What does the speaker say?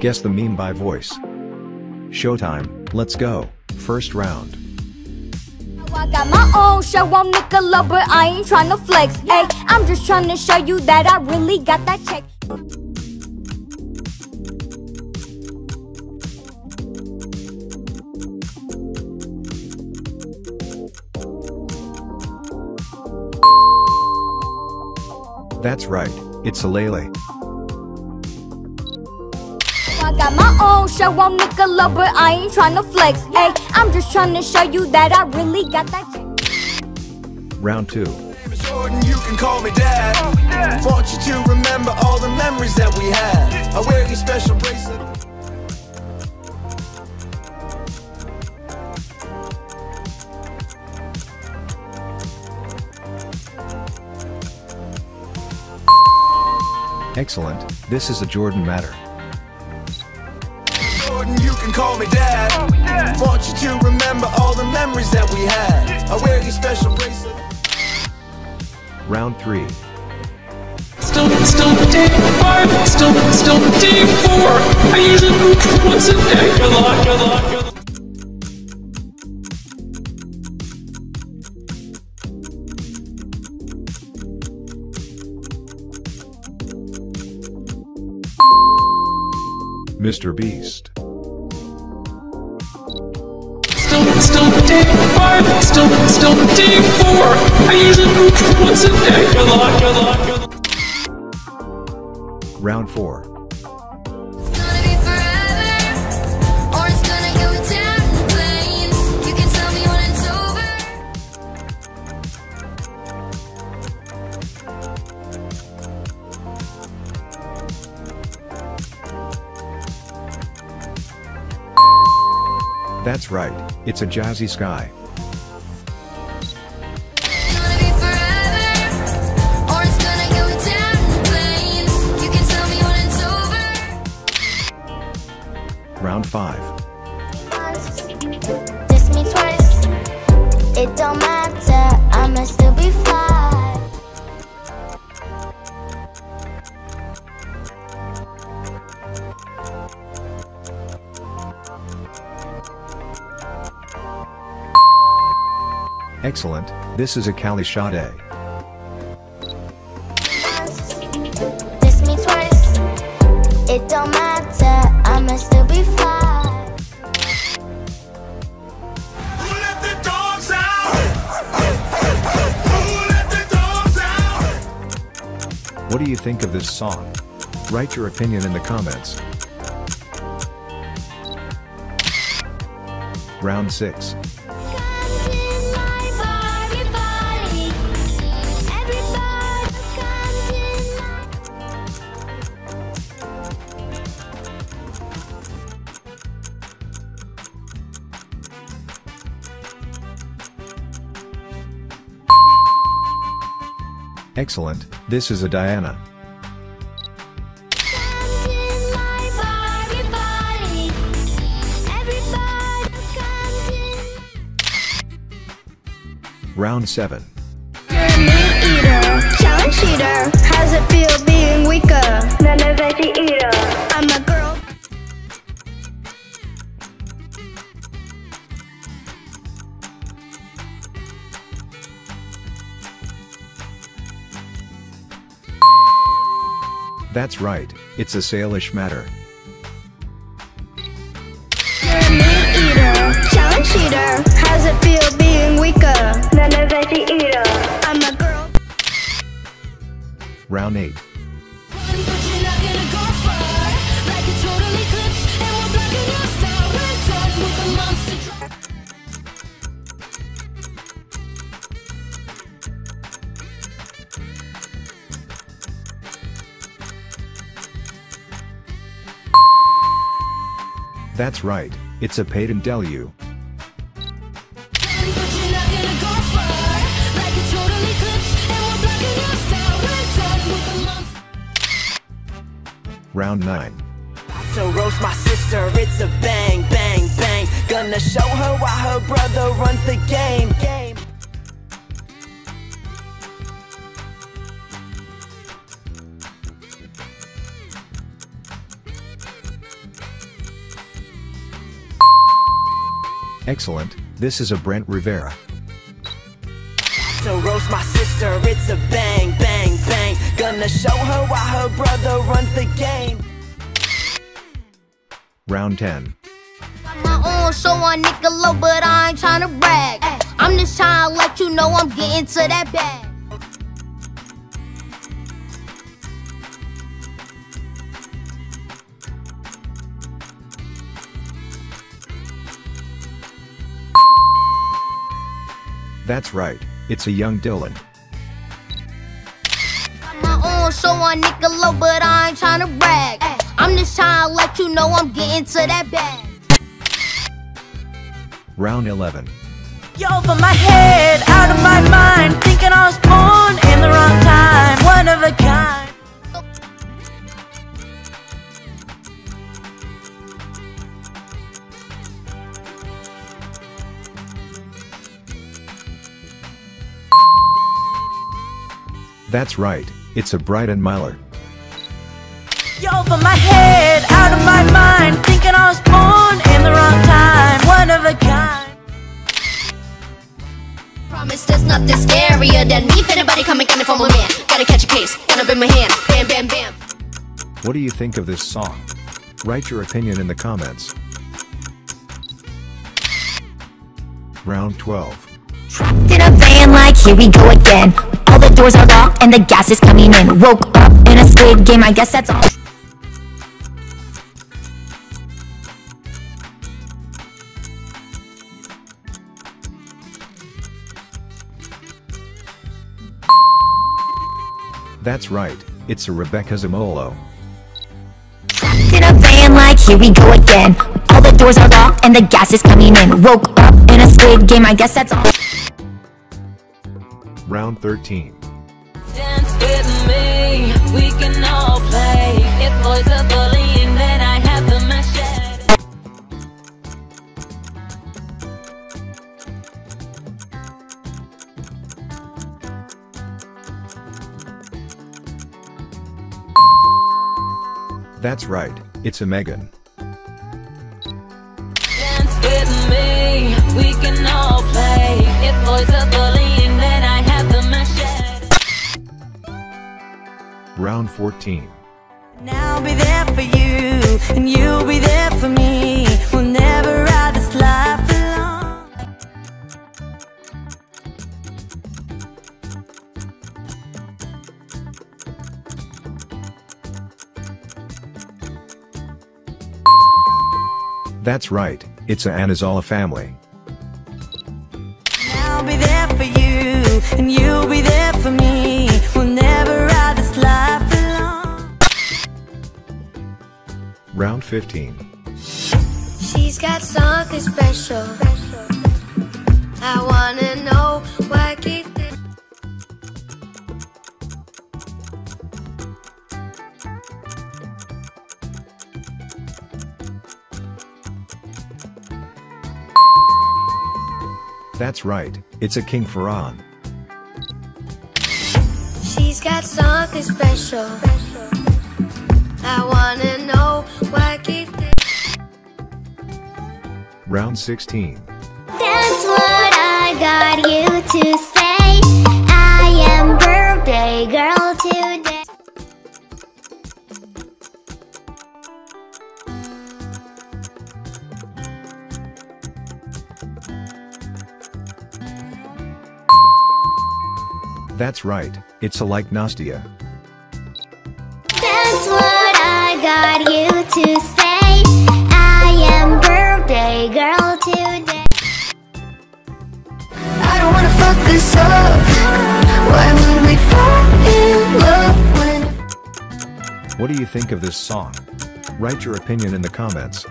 Guess the meme by voice. Showtime, let's go. First round. I got my own show on Nickelodeon, but I ain't tryna flex. Hey, I'm just tryna show you that I really got that check. That's right, it's a Lay Lay. Own show on Nickelodeon, but I ain't tryna flex. Hey, I'm just tryna show you that I really got that check. Round 2. Jordan, you can call me dad. Want you to remember all the memories that we had. I wear your special bracelet. Excellent, this is a Jordan matter. Memories that we had. I wear your special bracelet. Round 3. Still, still D5, still, still D4. I use it once a day. Good luck, good luck, good luck. Mr. Beast. D5, still, still D4. I use it once a day. Good luck, good luck, good luck. Round 4. That's right, it's a Jazzy Skye. Round 5. Diss me twice. It don't matter, still be. Excellent, this is a Cali Sade. Eh? Diss. It don't matter, I'ma still be fly. Who let the dogs out? Who let the dogs out? What do you think of this song? Write your opinion in the comments. Round 6. Excellent, this is a Diana. Round 7. You're a meat eater, challenge cheater. How's it feel being weaker than a veggie eater? I'm a girl. That's right, it's a Salish matter. You're meat eater, challenge cheater. How's it feel being weaker than a veggie eater? I'm a girl. Round 8. Star. right, it's a the monster. Round 9. So roast my sister, it's a bang, bang, bang. Gonna show her why her brother runs the game. game. Excellent, this is a Brent Rivera. So roast my sister, it's a bang, bang, bang. Gonna show her why her brother runs the game. Round 10. my own show on Nickelodeon, but I ain't tryna brag. I'm just trying to let you know I'm getting to that bag. That's right, it's a young Dylan. my own show on Nickelodeon, but I ain't tryna brag. I'm just trying to let you know I'm getting to that bag. Round 11. Yo, from my head, out of my mind, thinking I was born in the wrong time, one of a kind. That's right, it's a Bryton Myler. Yo, from my head, out of my mind, thinking I was born in the wrong time, one of a kind. Promise there's nothing scarier than me. If anybody come and get it from a man, gotta catch a case, wanna bring my hand, bam, bam, bam. What do you think of this song? Write your opinion in the comments. Round 12. in a van like here we go again All the doors are locked and the gas is coming in. Woke up in a squid game, I guess that's all. That's right, it's a Rebecca Zamolo. in a van like here we go again. All the doors are locked and the gas is coming in. Woke up in a squid game, I guess that's all the machete. That's right, it's a Megan. Dance with me, we can all play. If boys are life alone. That's right, it's a Anazala family. 15. She's got something special. I wanna know why keep. That's right, it's a King Ferran. She's got something special. I wanna know Round 16. That's what I got you to say. I am birthday girl today. That's right, it's a like Nastya. That's what I got you to say. I am birthday girl today. I don't wanna fuck this up. Why would we fall in love when What do you think of this song? Write your opinion in the comments.